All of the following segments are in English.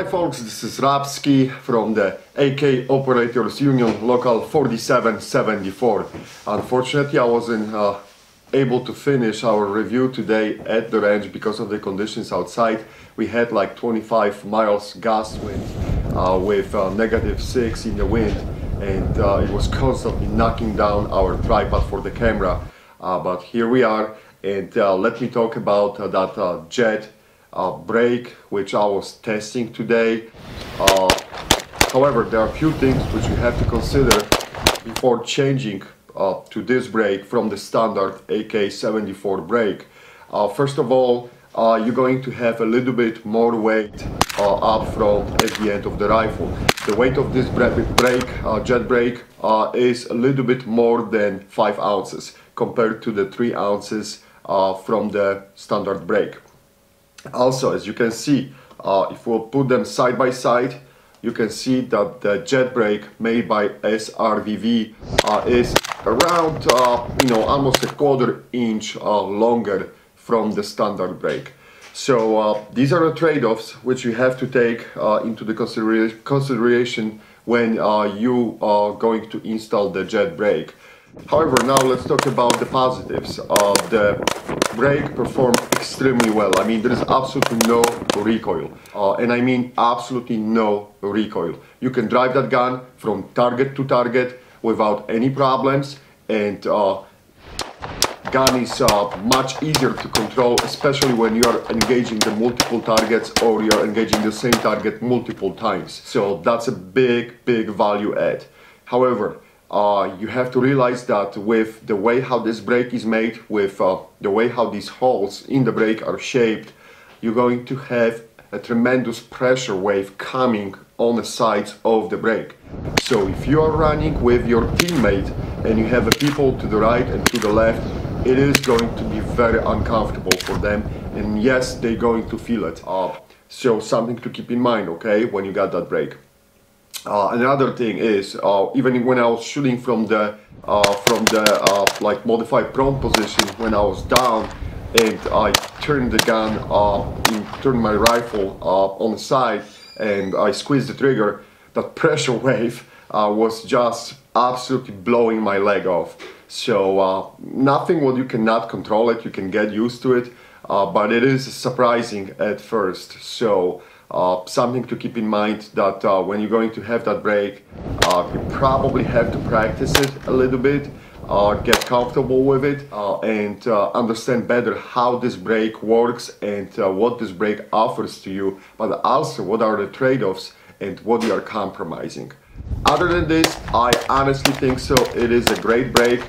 Hi folks, this is Rapski from the AK Operators Union Local 4774. Unfortunately, I wasn't uh, able to finish our review today at the range because of the conditions outside. We had like 25 miles gust wind uh, with uh, negative 6 in the wind and uh, it was constantly knocking down our tripod for the camera. Uh, but here we are and uh, let me talk about that jet uh, brake which I was testing today. Uh, however, there are a few things which you have to consider before changing uh, to this brake from the standard AK-74 brake. Uh, first of all, uh, you're going to have a little bit more weight uh, up front at the end of the rifle. The weight of this brake, jet brake, is a little bit more than 5 ounces compared to the 3 ounces from the standard brake. Also, as you can see, uh, if we'll put them side by side, you can see that the jet brake made by SRVV uh, is around, uh, you know, almost a quarter inch uh, longer from the standard brake. So uh, these are the trade-offs which you have to take uh, into the considera consideration when you are going to install the jet brake. However, now let's talk about the positives. Uh, the brake performed extremely well. I mean, there is absolutely no recoil. Uh, and I mean absolutely no recoil. You can drive that gun from target to target without any problems. And uh, gun is uh, much easier to control, especially when you are engaging the multiple targets or you are engaging the same target multiple times. So that's a big, big value add. However, uh, you have to realize that with the way how this brake is made, with uh, the way how these holes in the brake are shaped, you're going to have a tremendous pressure wave coming on the sides of the brake. So if you are running with your teammate and you have people to the right and to the left, it is going to be very uncomfortable for them and yes, they're going to feel it. Uh, so something to keep in mind, okay, when you got that brake. Uh, another thing is uh, even when I was shooting from the uh, from the uh, like modified prone position when I was down and I turned the gun and turned my rifle on the side and I squeezed the trigger that pressure wave uh, was just absolutely blowing my leg off. So uh, nothing what you cannot control it you can get used to it but it is surprising at first. So uh, something to keep in mind that uh, when you're going to have that brake, uh, you probably have to practice it a little bit, uh, get comfortable with it, uh, and uh, understand better how this brake works and what this brake offers to you, but also what are the trade-offs and what you are compromising. Other than this, I honestly think so. It is a great brake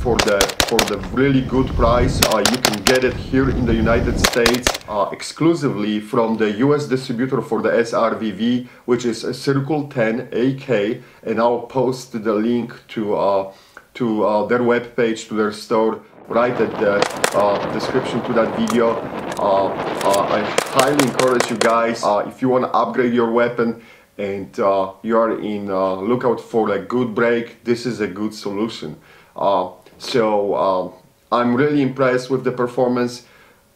for the for the really good price. Uh, you can get it here in the United States uh, exclusively from the US distributor for the SRVV, which is a Circle 10 AK, and I'll post the link to uh, to uh, their web page, to their store, right at the uh, description to that video. Uh, I highly encourage you guys if you want to upgrade your weapon and you are in lookout for a good brake. This is a good solution. Uh, so um, I'm really impressed with the performance.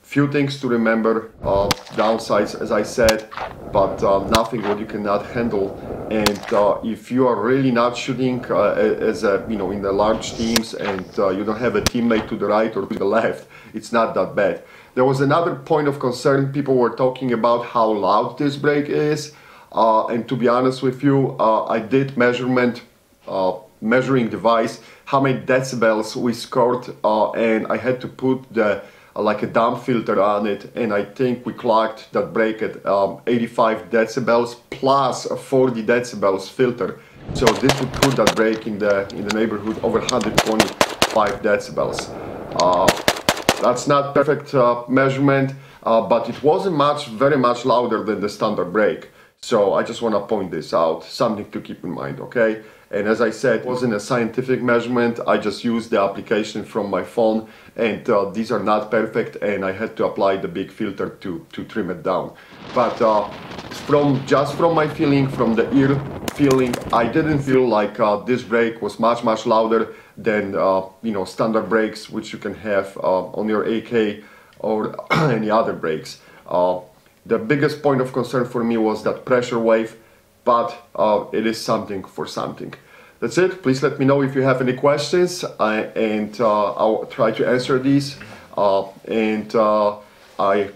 Few things to remember, uh, downsides as I said, but uh, nothing what you cannot handle. And uh, if you are really not shooting uh, as a, you know, in the large teams and uh, you don't have a teammate to the right or to the left, it's not that bad. There was another point of concern. People were talking about how loud this brake is. And to be honest with you, I did measurement measuring device how many decibels we scored uh, and I had to put the uh, like a dump filter on it and I think we clocked that brake at um, 85 decibels plus a 40 decibels filter. So this would put that brake in the in the neighborhood over 125 decibels. Uh, that's not perfect uh, measurement uh, but it wasn't much very much louder than the standard brake. So I just want to point this out something to keep in mind okay and as I said, it wasn't a scientific measurement. I just used the application from my phone and uh, these are not perfect and I had to apply the big filter to, to trim it down. But uh, from just from my feeling, from the ear feeling, I didn't feel like uh, this brake was much, much louder than, uh, you know, standard brakes which you can have uh, on your AK or any other brakes. Uh, The biggest point of concern for me was that pressure wave, but uh, it is something for something. That's it. Please let me know if you have any questions, I, and uh, I'll try to answer these. Uh, and uh, I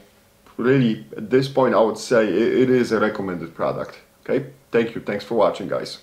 really, at this point, I would say it, it is a recommended product. Okay. Thank you. Thanks for watching, guys.